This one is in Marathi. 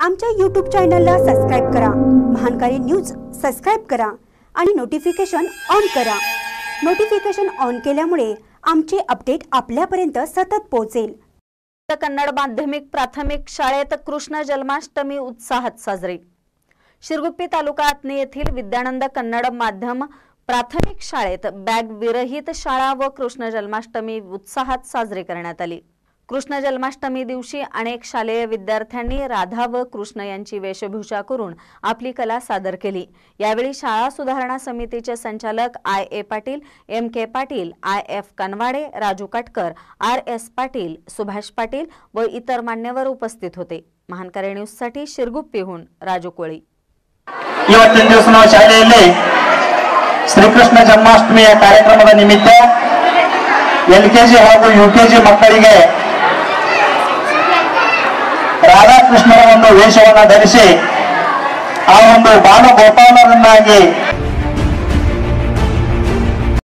आमच्या यूट्यूब चॅनलला सबस्क्राईब करा. महानकारी न्यूज सबस्क्राईब करा आणि नोटिफिकेशन ऑन करा. नोटिफिकेशन ऑन केल्यामुळे आमचे अपडेट आपल्यापर्यंत सतत पोहोचेल. कन्नड माध्यमिक प्राथमिक शाळेत कृष्ण जन्माष्टमी उत्साहात साजरी. शिरगुप्पी तालुका आत्नी येथील विद्यानंद कन्नड माध्यम प्राथमिक शाळेत बॅग विरहित शाळा व कृष्ण जन्माष्टमी उत्साहात साजरी करण्यात आली. कृष्ण जन्माष्टमी दिवशी अनेक शालेय विद्यार्थ्यांनी राधा व कृष्ण यांची वेशभूषा करून आपली कला सादर केली यावेळी शाळा सुधारणा समितीचे संचालक I A Patil M K Patil I F Kanwade Raju Katkar R S Patil Subhash Patil व इतर मान्यवर उपस्थित होते महानकरे न्यूजसाठी शिरगुप्पीहून राजू कोळी ಇವತ್ತಿನ ದಿವಸ ನಾವು ಶಾಲೆಯಲ್ಲಿ ಶ್ರೀಕೃಷ್ಣ ಜನ್ಮಾಷ್ಟಮಿಯ ಕಾರ್ಯಕ್ರಮದ ನಿಮಿತ್ತ ಎಲ್ ಕೆಜಿ ಹಾಗೂ ಯು ಕೆಜಿ ಮಕ್ಕಳಿಗೆ ರಾಧಾಕೃಷ್ಣರ ಒಂದು ವೇಷವನ್ನು ಧರಿಸಿ ಆ ಒಂದು ಬಾಲ ಗೋಪಾಲರನ್ನಾಗಿ